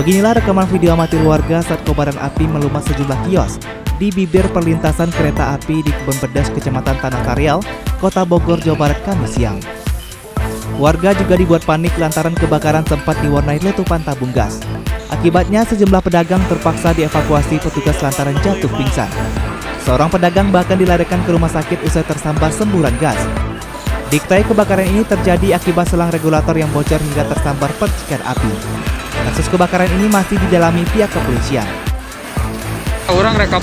Beginilah rekaman video amatir warga saat kobaran api melumat sejumlah kios di bibir perlintasan kereta api di Kebun Pedas, Kecamatan Tanah Karyal, Kota Bogor, Jawa Barat, Kamis siang. Warga juga dibuat panik lantaran kebakaran sempat diwarnai letupan tabung gas. Akibatnya sejumlah pedagang terpaksa dievakuasi petugas lantaran jatuh pingsan. Seorang pedagang bahkan dilarikan ke rumah sakit usai tersambar semburan gas. Diktai kebakaran ini terjadi akibat selang regulator yang bocor hingga tersambar percikan api. Kasus kebakaran ini masih didalami pihak kepolisian. orang reka